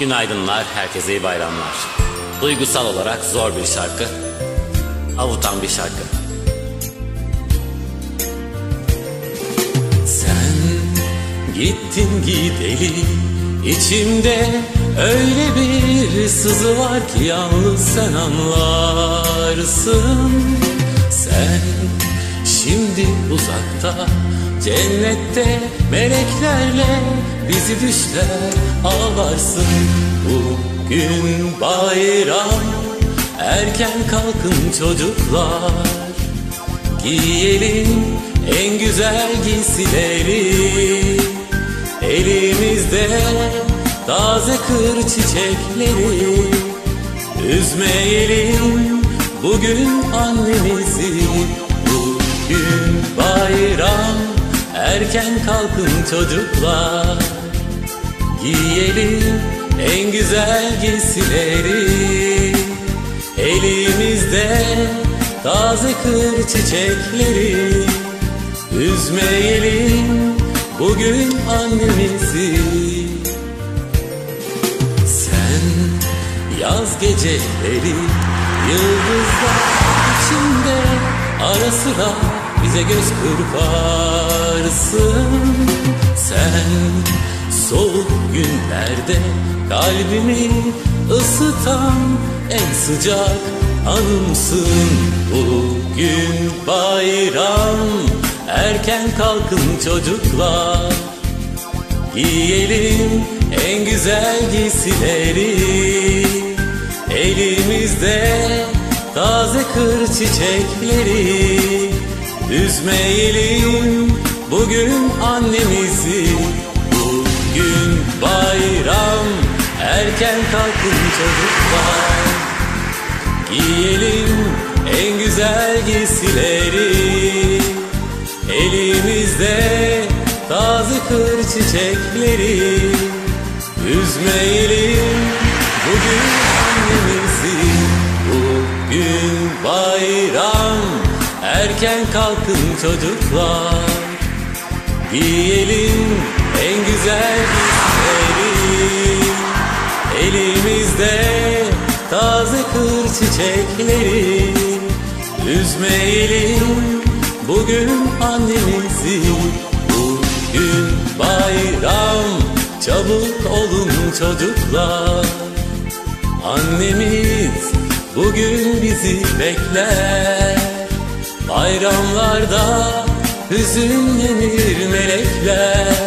Günaydınlar, herkese iyi bayramlar. Duygusal olarak zor bir şarkı, avutan bir şarkı. Sen gittin gideli, içimde öyle bir sızı var ki yalnız sen anlarsın. Sen şimdi uzakta, cennette meleklerle bizi düşler ağlarsın. Bugün bayram, erken kalkın çocuklar. Giyelim en güzel giysileri Elimizde taze kır çiçekleri Üzmeyelim bugün annemizi erken kalkın çocuklar. Giyelim en güzel giysileri. Elimizde taze kır çiçekleri. Üzmeyelim bugün annemizi. Sen yaz geceleri yıldızlar içinde Ara sıra bize göz kırparsın Sen. Soğuk günlerde kalbimi ısıtan en sıcak anımsın. Bugün bayram erken kalkın çocuklar. Giyelim en güzel giysileri. Elimizde taze kır çiçekleri Üzmeyelim bugün annemizi. Bugün bayram erken kalkın çocuklar Giyelim en güzel giysileri. Elimizde taze kır çiçekleri. Üzmeyelim erken kalkın çocuklar. Giyelim en güzel giysileri Elimizde taze kır çiçekleri. Üzmeyelim bugün annemizi. Bugün bayram çabuk olun çocuklar. Annemiz bugün bizi bekler Bayramlarda hüzünlenir melekler